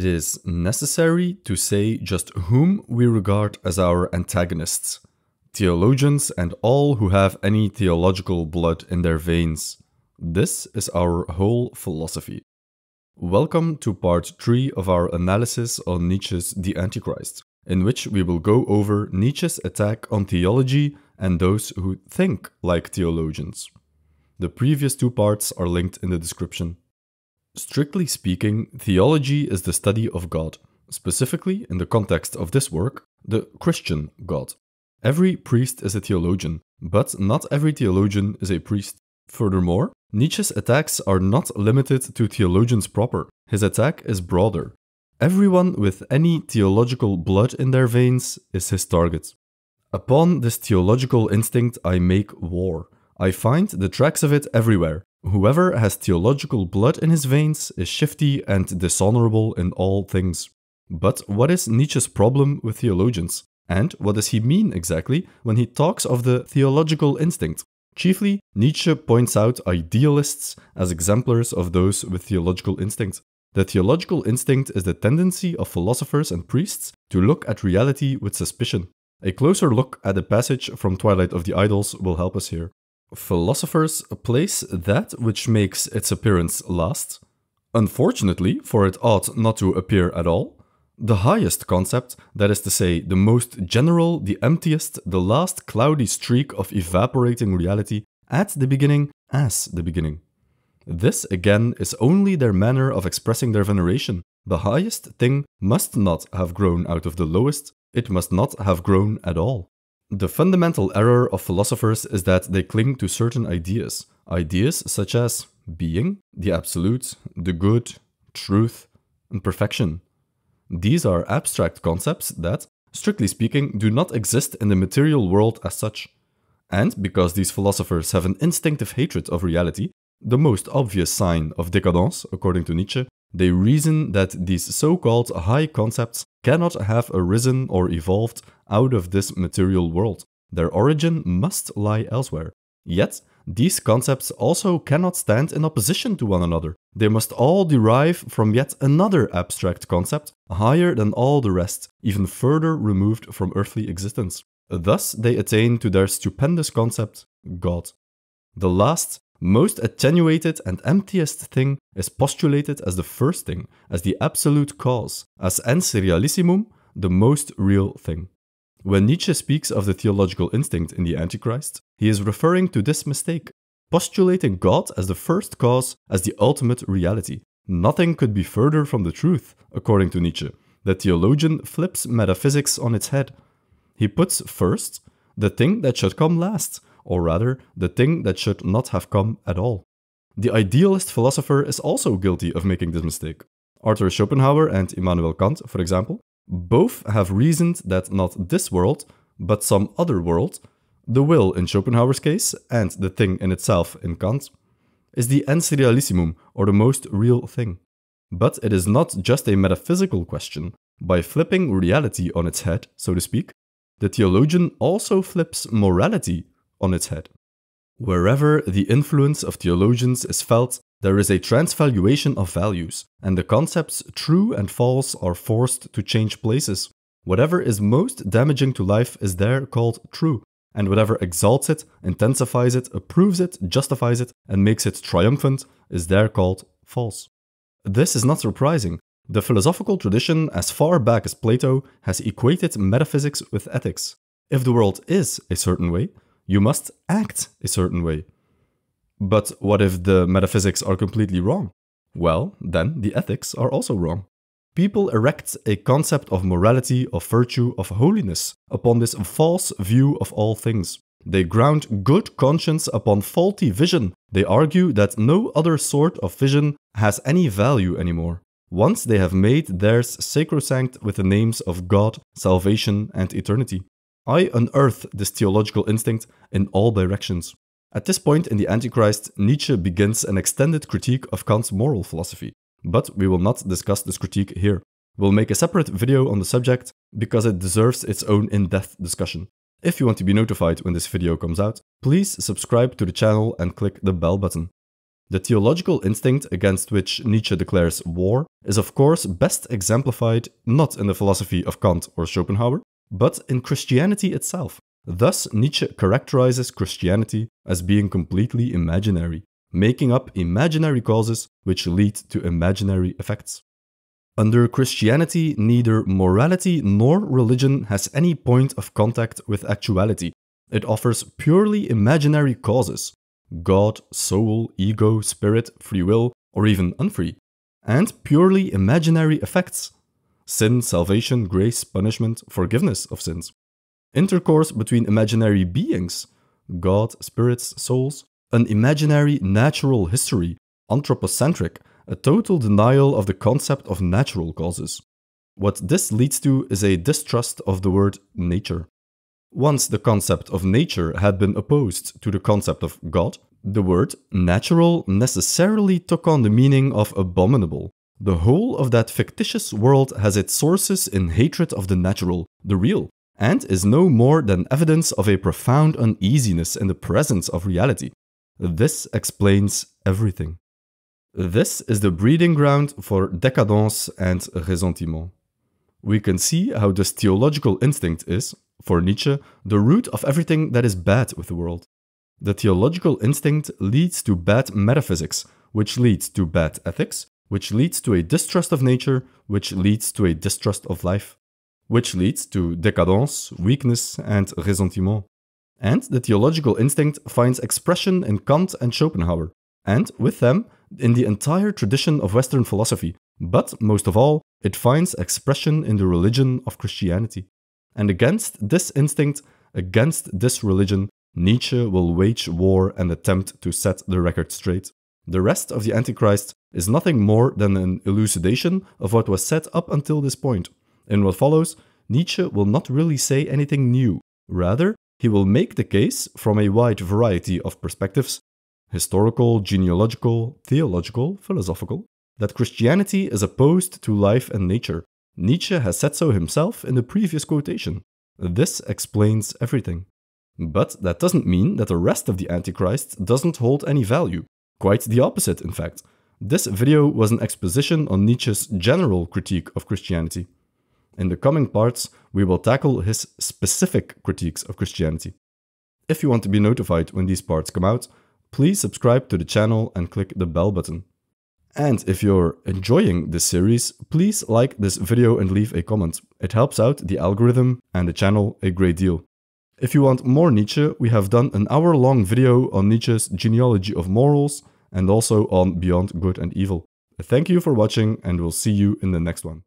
it is necessary to say just whom we regard as our antagonists theologians and all who have any theological blood in their veins. This is our whole philosophy. Welcome to part 3 of our analysis on Nietzsche's The Antichrist, in which we will go over Nietzsche's attack on theology and those who think like theologians. The previous two parts are linked in the description. Strictly speaking, theology is the study of God, specifically in the context of this work, the Christian God. Every priest is a theologian, but not every theologian is a priest. Furthermore, Nietzsche's attacks are not limited to theologians proper. His attack is broader. Everyone with any theological blood in their veins is his target. Upon this theological instinct, I make war. I find the tracks of it everywhere. Whoever has theological blood in his veins is shifty and dishonorable in all things. But what is Nietzsche's problem with theologians? And what does he mean exactly when he talks of the theological instinct? Chiefly, Nietzsche points out idealists as exemplars of those with theological instinct. The theological instinct is the tendency of philosophers and priests to look at reality with suspicion. A closer look at the passage from Twilight of the Idols will help us here. Philosophers place that which makes its appearance last, unfortunately, for it ought not to appear at all, the highest concept, that is to say, the most general, the emptiest, the last cloudy streak of evaporating reality at the beginning as the beginning. This, again, is only their manner of expressing their veneration. The highest thing must not have grown out of the lowest, it must not have grown at all. The fundamental error of philosophers is that they cling to certain ideas, ideas such as being, the absolute, the good, truth, and perfection. These are abstract concepts that, strictly speaking, do not exist in the material world as such. And because these philosophers have an instinctive hatred of reality, the most obvious sign of decadence, according to Nietzsche, they reason that these so called high concepts cannot have arisen or evolved out of this material world. Their origin must lie elsewhere. Yet, these concepts also cannot stand in opposition to one another. They must all derive from yet another abstract concept, higher than all the rest, even further removed from earthly existence. Thus, they attain to their stupendous concept, God. The last, most attenuated and emptiest thing is postulated as the first thing, as the absolute cause, as ens realissimum, the most real thing. When Nietzsche speaks of the theological instinct in the Antichrist, he is referring to this mistake, postulating God as the first cause, as the ultimate reality. Nothing could be further from the truth, according to Nietzsche. The theologian flips metaphysics on its head. He puts first the thing that should come last, or rather, the thing that should not have come at all. The idealist philosopher is also guilty of making this mistake. Arthur Schopenhauer and Immanuel Kant, for example, both have reasoned that not this world, but some other world, the will in Schopenhauer's case and the thing in itself in Kant, is the ens realissimum or the most real thing. But it is not just a metaphysical question. By flipping reality on its head, so to speak, the theologian also flips morality on its head. Wherever the influence of theologians is felt, there is a transvaluation of values, and the concepts true and false are forced to change places. Whatever is most damaging to life is there called true, and whatever exalts it, intensifies it, approves it, justifies it, and makes it triumphant is there called false. This is not surprising. The philosophical tradition, as far back as Plato, has equated metaphysics with ethics. If the world is a certain way, you must act a certain way. But what if the metaphysics are completely wrong? Well, then the ethics are also wrong. People erect a concept of morality, of virtue, of holiness upon this false view of all things. They ground good conscience upon faulty vision. They argue that no other sort of vision has any value anymore. Once they have made theirs sacrosanct with the names of God, salvation, and eternity. I unearth this theological instinct in all directions. At this point in the Antichrist, Nietzsche begins an extended critique of Kant's moral philosophy, but we will not discuss this critique here. We'll make a separate video on the subject because it deserves its own in-depth discussion. If you want to be notified when this video comes out, please subscribe to the channel and click the bell button. The theological instinct against which Nietzsche declares war is of course best exemplified not in the philosophy of Kant or Schopenhauer, but in Christianity itself. Thus, Nietzsche characterizes Christianity as being completely imaginary, making up imaginary causes which lead to imaginary effects. Under Christianity, neither morality nor religion has any point of contact with actuality. It offers purely imaginary causes, God, soul, ego, spirit, free will, or even unfree, and purely imaginary effects sin, salvation, grace, punishment, forgiveness of sins, intercourse between imaginary beings, God, spirits, souls, an imaginary natural history, anthropocentric, a total denial of the concept of natural causes. What this leads to is a distrust of the word nature. Once the concept of nature had been opposed to the concept of God, the word natural necessarily took on the meaning of abominable. The whole of that fictitious world has its sources in hatred of the natural, the real, and is no more than evidence of a profound uneasiness in the presence of reality. This explains everything. This is the breeding ground for décadence and ressentiment. We can see how this theological instinct is, for Nietzsche, the root of everything that is bad with the world. The theological instinct leads to bad metaphysics, which leads to bad ethics, which leads to a distrust of nature, which leads to a distrust of life, which leads to décadence, weakness, and ressentiment. And the theological instinct finds expression in Kant and Schopenhauer, and with them, in the entire tradition of Western philosophy, but most of all, it finds expression in the religion of Christianity. And against this instinct, against this religion, Nietzsche will wage war and attempt to set the record straight. The rest of the Antichrist is nothing more than an elucidation of what was said up until this point. In what follows, Nietzsche will not really say anything new. Rather, he will make the case from a wide variety of perspectives historical, genealogical, theological, philosophical that Christianity is opposed to life and nature, Nietzsche has said so himself in the previous quotation. This explains everything. But that doesn't mean that the rest of the Antichrist doesn't hold any value. Quite the opposite, in fact. This video was an exposition on Nietzsche's general critique of Christianity. In the coming parts, we will tackle his specific critiques of Christianity. If you want to be notified when these parts come out, please subscribe to the channel and click the bell button. And if you're enjoying this series, please like this video and leave a comment. It helps out the algorithm and the channel a great deal. If you want more Nietzsche, we have done an hour long video on Nietzsche's genealogy of morals and also on Beyond Good and Evil. Thank you for watching and we'll see you in the next one.